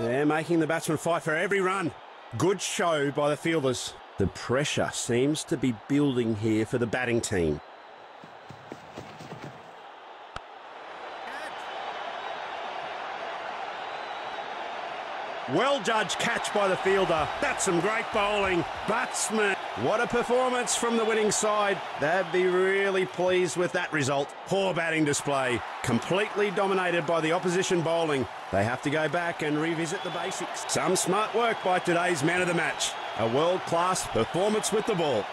They're making the batsman fight for every run. Good show by the fielders. The pressure seems to be building here for the batting team. Well judged catch by the fielder. That's some great bowling. Batsman. What a performance from the winning side. They'd be really pleased with that result. Poor batting display. Completely dominated by the opposition bowling. They have to go back and revisit the basics. Some smart work by today's man of the match. A world class performance with the ball.